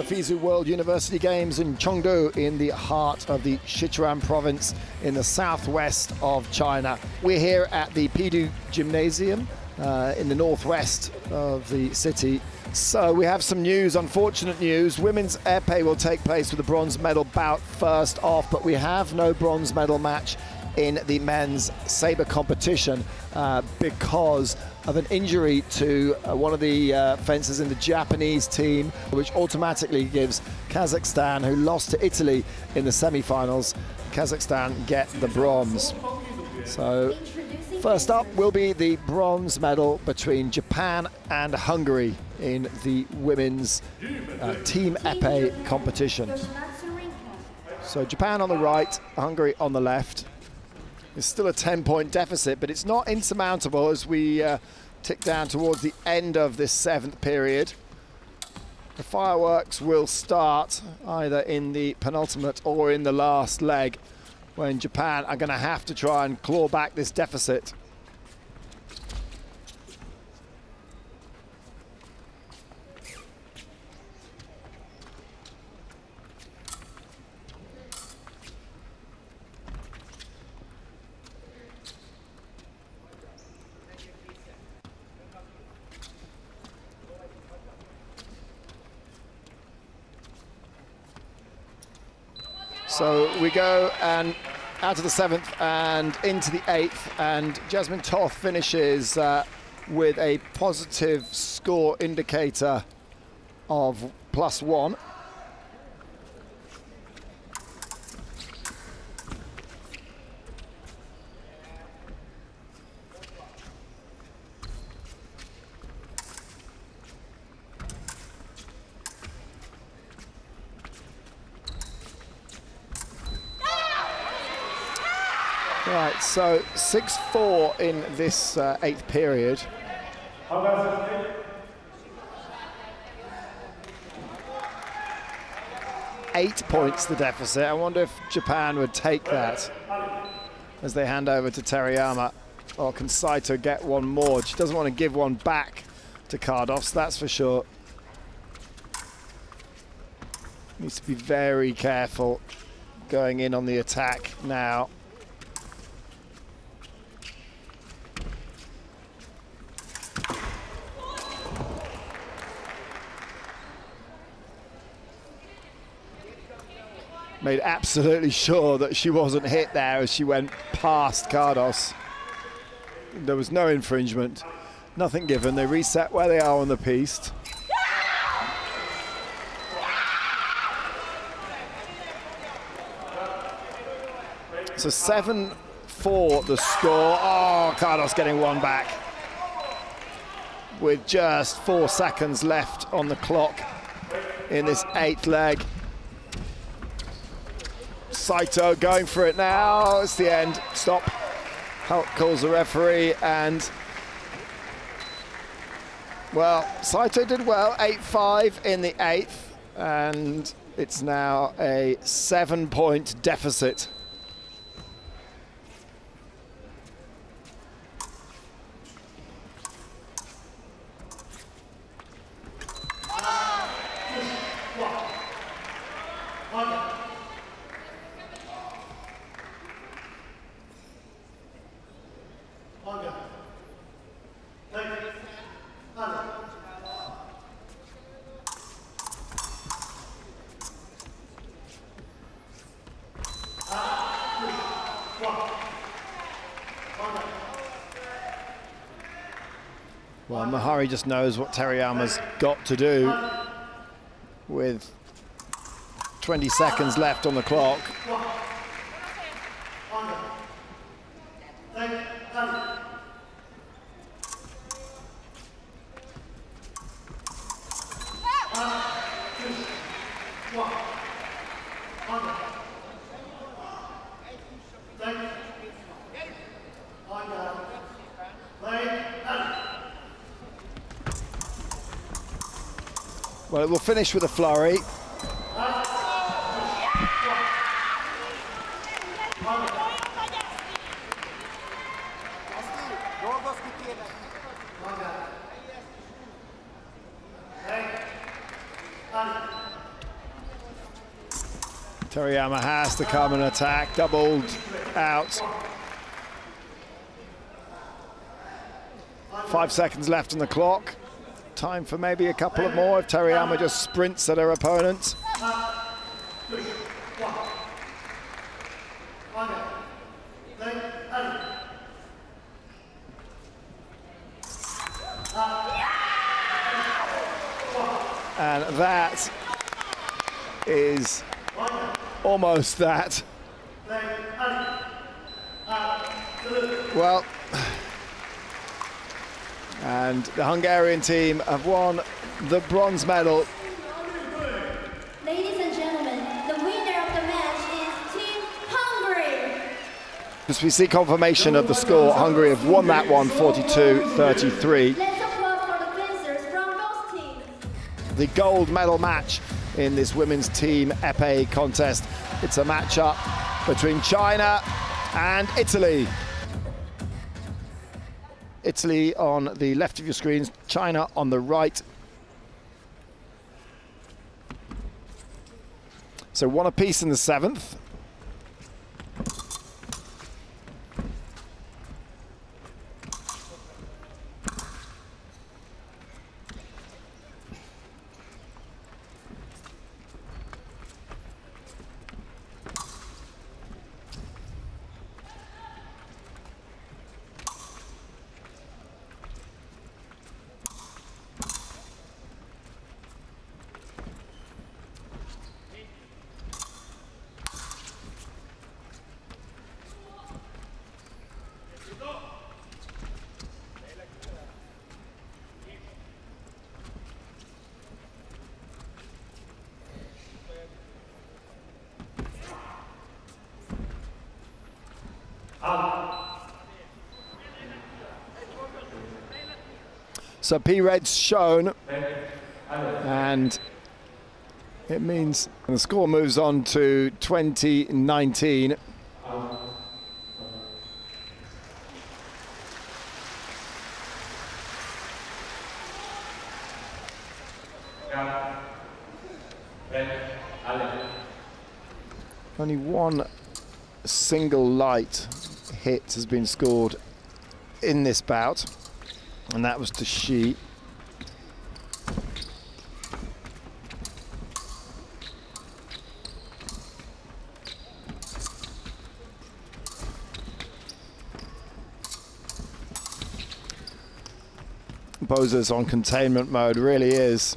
The FISU World University Games in Chengdu in the heart of the Sichuan province in the southwest of China. We're here at the Pidu Gymnasium uh, in the northwest of the city. So we have some news, unfortunate news. Women's epee will take place with the bronze medal bout first off, but we have no bronze medal match in the men's sabre competition uh, because of an injury to uh, one of the uh, fencers in the Japanese team, which automatically gives Kazakhstan, who lost to Italy in the semi-finals, Kazakhstan get the bronze. So first up will be the bronze medal between Japan and Hungary in the women's uh, team epee competition. So Japan on the right, Hungary on the left. It's still a 10-point deficit, but it's not insurmountable as we uh, tick down towards the end of this seventh period. The fireworks will start either in the penultimate or in the last leg when Japan are going to have to try and claw back this deficit. So we go and out of the seventh and into the eighth, and Jasmine Toth finishes uh, with a positive score indicator of plus one. Right, so 6-4 in this uh, eighth period. Eight points the deficit. I wonder if Japan would take that as they hand over to Terayama. Or can Saito get one more? She doesn't want to give one back to Kardos, that's for sure. Needs to be very careful going in on the attack now. Made absolutely sure that she wasn't hit there as she went past Kardos. There was no infringement, nothing given. They reset where they are on the piste. So 7-4 the score. Oh, Kardos getting one back with just four seconds left on the clock in this eighth leg. Saito going for it now. It's the end. Stop. Hulk calls the referee and well, Saito did well, 8-5 in the eighth, and it's now a seven-point deficit. Well, Muhari just knows what Terayama's got to do with 20 seconds left on the clock. Well, finish with a flurry. Terayama has to come and attack, doubled out. Five seconds left on the clock. Time for maybe a couple of more if Terayama just sprints at her opponent. And that is almost that. Well, and the Hungarian team have won the bronze medal. Ladies and gentlemen, the winner of the match is Team Hungary. As we see confirmation of the score, Hungary have won that one 42-33. Let's applaud for the fencers from both teams. The gold medal match in this women's team épée contest. It's a matchup between China and Italy. Italy on the left of your screens, China on the right. So one apiece in the seventh. So P-Red's shown, and it means the score moves on to 2019. Only one single light hit has been scored in this bout, and that was to Shi. Boza's on containment mode, really is.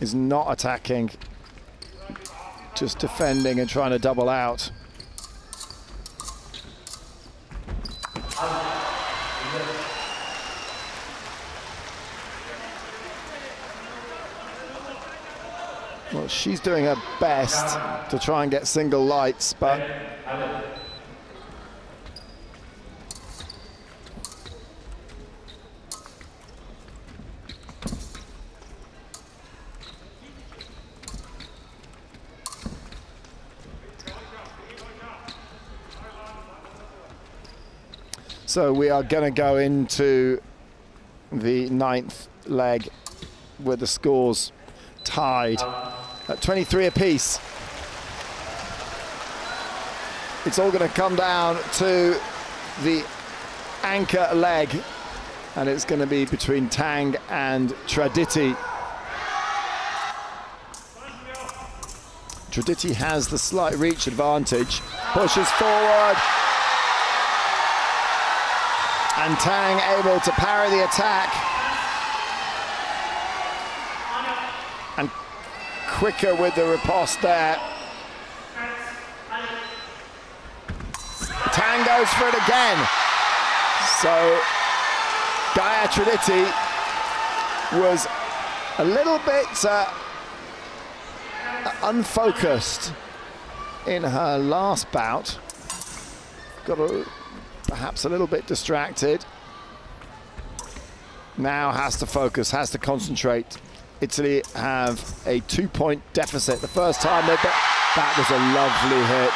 Is not attacking, just defending and trying to double out. She's doing her best to try and get single lights, but So we are going to go into the ninth leg with the scores tied at 23 apiece. It's all going to come down to the anchor leg, and it's going to be between Tang and Traditi. Traditi has the slight reach advantage, pushes forward, and Tang able to parry the attack. And quicker with the riposte there. Tang goes for it again. So Gaia Traditi was a little bit uh, unfocused in her last bout. Got a perhaps a little bit distracted. Now has to focus, has to concentrate. Italy have a two-point deficit. The first time they that was a lovely hit.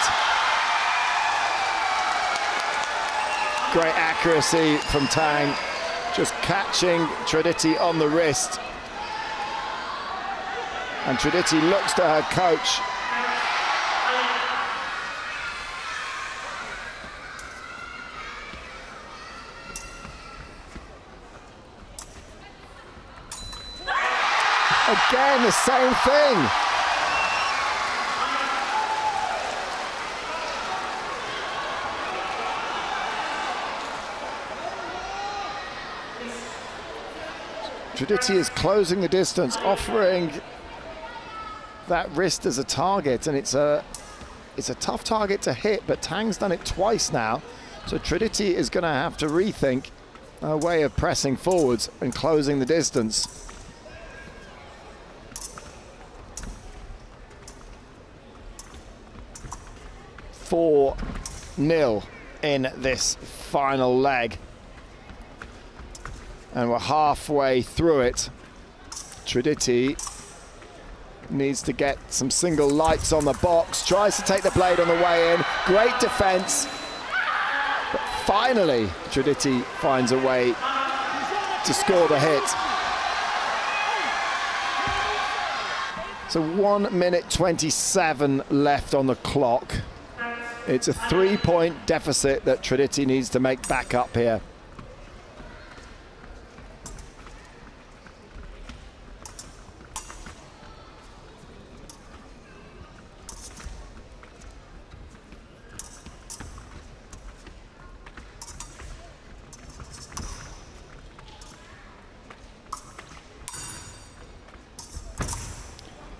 Great accuracy from Tang, just catching Traditi on the wrist. And Traditi looks to her coach. Again, the same thing. Traditi is closing the distance, offering that wrist as a target, and it's a it's a tough target to hit, but Tang's done it twice now. So Traditi is going to have to rethink a way of pressing forwards and closing the distance. Four nil in this final leg and we're halfway through it. Traditi needs to get some single lights on the box, tries to take the blade on the way in, great defense. But finally, Traditi finds a way to score the hit. So one minute 27 left on the clock. It's a three-point deficit that Traditi needs to make back up here.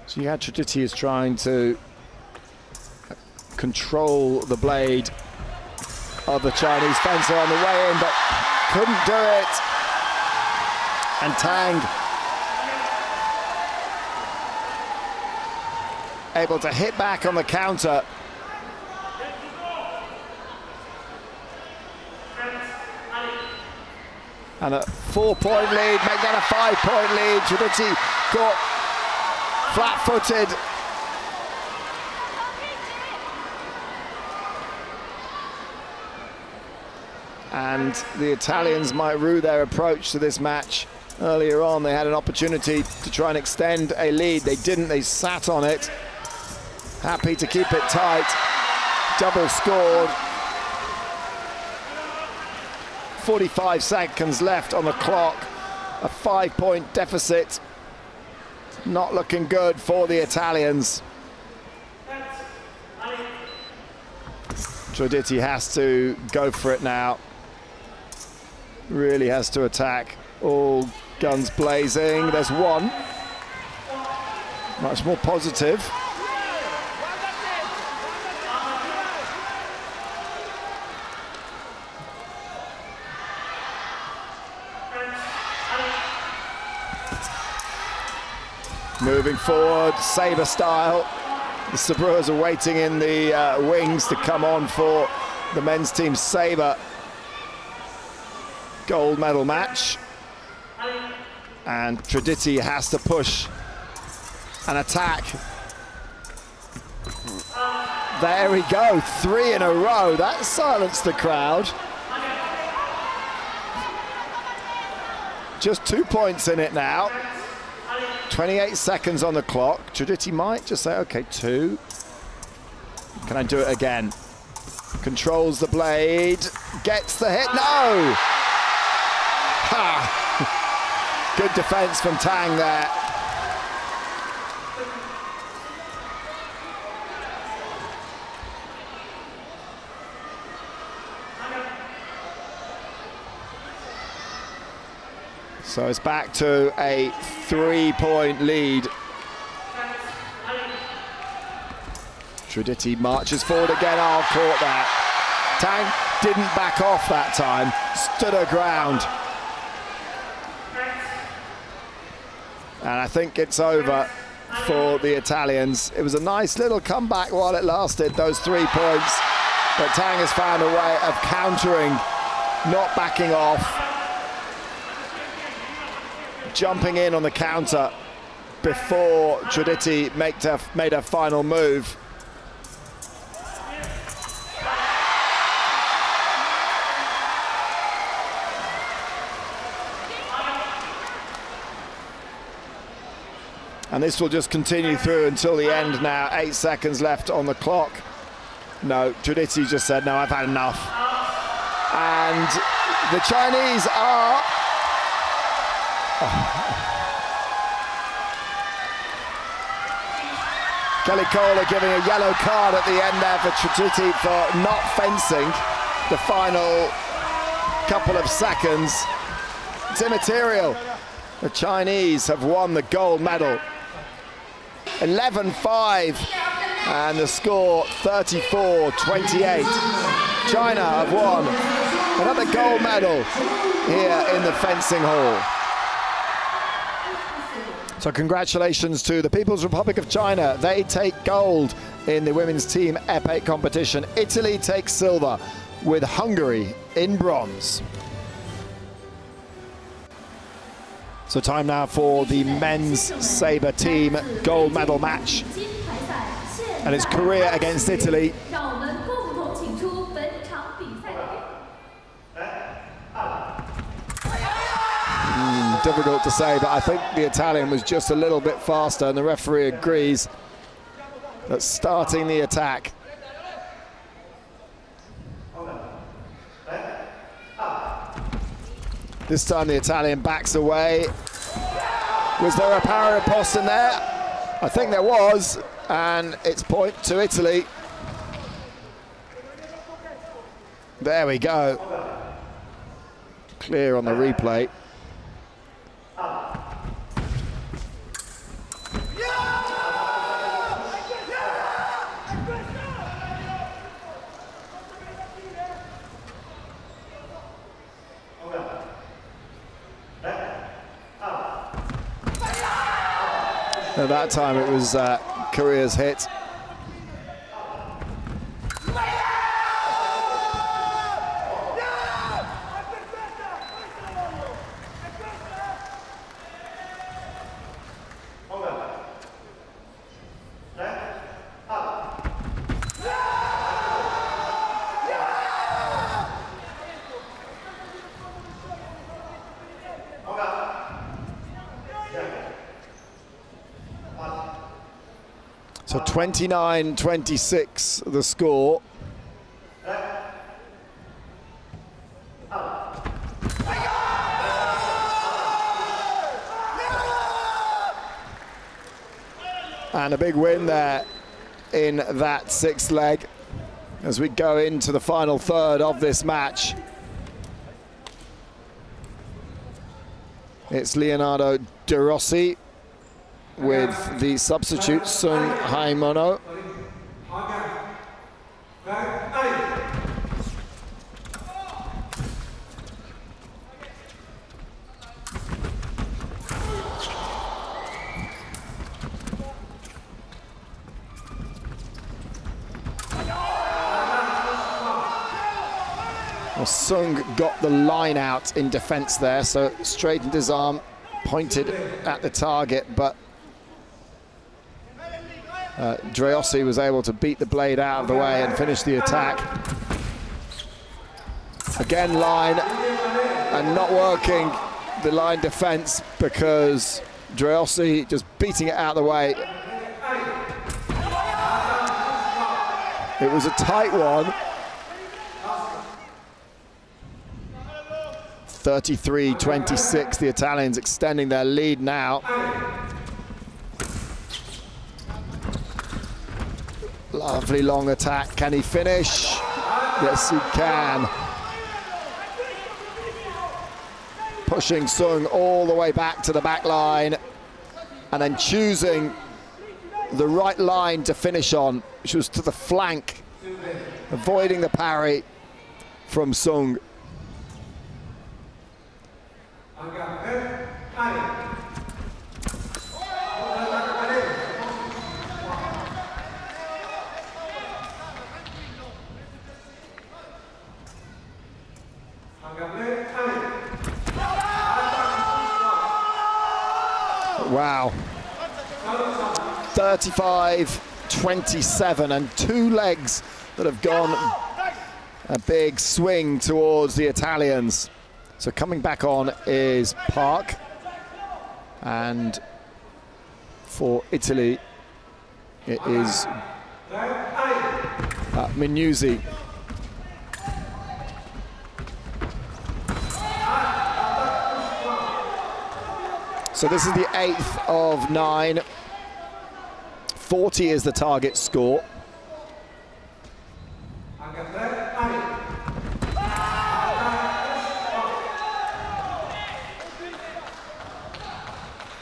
So yeah, Traditi is trying to control the blade of the Chinese fencer on the way in, but couldn't do it. And Tang able to hit back on the counter. And a four-point lead, make that a five-point lead. Traditi got flat-footed. And the Italians might rue their approach to this match. Earlier on, they had an opportunity to try and extend a lead. They didn't, they sat on it. Happy to keep it tight. Double scored. 45 seconds left on the clock. A five-point deficit. Not looking good for the Italians. Traditi has to go for it now. Really has to attack. All guns blazing. There's one. Much more positive. Moving forward, saber style. The sabreurs are waiting in the uh, wings to come on for the men's team saber gold medal match. And Traditi has to push an attack. There we go, three in a row. That silenced the crowd. Just two points in it now. 28 seconds on the clock. Traditi might just say, okay, two. Can I do it again? Controls the blade, gets the hit, no! Good defense from Tang there. So it's back to a three-point lead. Traditi marches forward again. Oh, caught that. Tang didn't back off that time. Stood her ground. And I think it's over for the Italians. It was a nice little comeback while it lasted, those three points. But Tang has found a way of countering, not backing off jumping in on the counter before Traditi made her, made her final move. And this will just continue through until the end now. Eight seconds left on the clock. No, Giuditti just said, no, I've had enough. And the Chinese are... Kelly Kohler giving a yellow card at the end there for Giuditti for not fencing the final couple of seconds. It's immaterial. The Chinese have won the gold medal. 11-5 and the score 34-28. China have won another gold medal here in the fencing hall. So congratulations to the People's Republic of China. They take gold in the women's team epee competition. Italy takes silver with Hungary in bronze. So time now for the men's sabre team gold medal match. And it's Korea against Italy. Mm, difficult to say, but I think the Italian was just a little bit faster, and the referee agrees that starting the attack This time the Italian backs away. Was there a power post in there? I think there was, and it's point to Italy. There we go. Clear on the replay. At that time it was uh, Korea's hit. So 29-26 the score. And a big win there in that sixth leg as we go into the final third of this match. It's Leonardo Dreossi with the substitute Sung Haimono. Well, Sung got the line out in defence there, so straightened his arm, pointed at the target, but uh, Dreossi was able to beat the blade out of the way and finish the attack. Again, line and not working the line defense because Dreossi just beating it out of the way. It was a tight one. 33-26, the Italians extending their lead now. Lovely long attack. Can he finish? Yes, he can. Pushing Sung all the way back to the back line and then choosing the right line to finish on, which was to the flank, avoiding the parry from Sung. Wow. 35-27 and two legs that have gone a big swing towards the Italians. So coming back on is Park and for Italy. It is uh, Minuzzi. So this is the eighth of nine. 40 is the target score.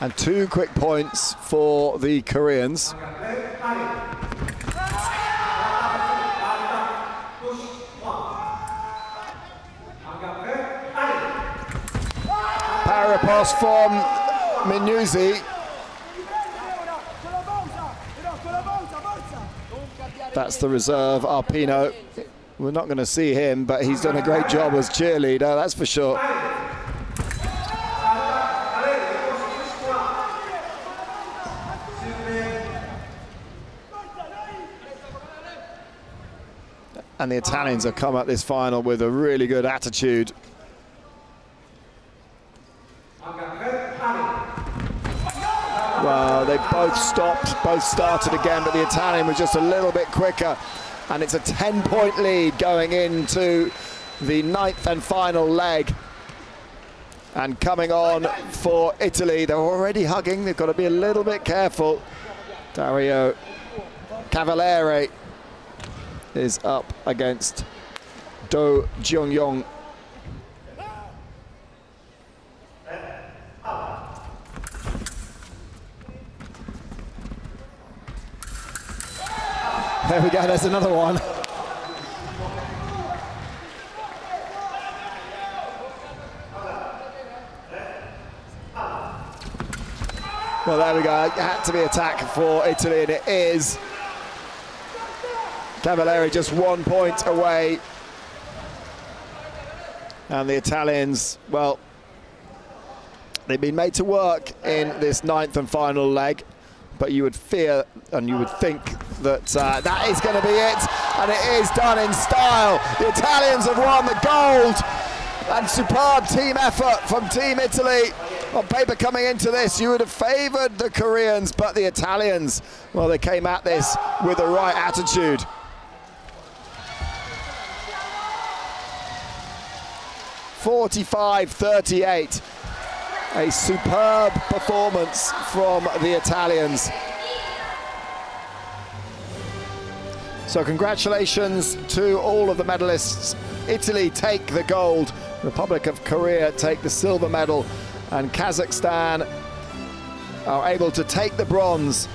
And two quick points for the Koreans. Parapass from Minuzzi. That's the reserve, Arpino. We're not going to see him, but he's done a great job as cheerleader, that's for sure. And the Italians have come at this final with a really good attitude. Well, they both stopped, both started again, but the Italian was just a little bit quicker. And it's a 10-point lead going into the ninth and final leg. And coming on for Italy, they're already hugging. They've got to be a little bit careful. Dario Cavaliere is up against Do Junyoung. There we go, there's another one. Well, there we go. It had to be attack for Italy, and it is. Cavaliere just one point away. And the Italians, well, they've been made to work in this ninth and final leg, but you would fear and you would think that uh, that is going to be it, and it is done in style. The Italians have won the gold, and superb team effort from Team Italy. On paper coming into this, you would have favoured the Koreans, but the Italians, well, they came at this with the right attitude. Forty-five, thirty-eight. A superb performance from the Italians. So congratulations to all of the medalists. Italy take the gold, Republic of Korea take the silver medal, and Kazakhstan are able to take the bronze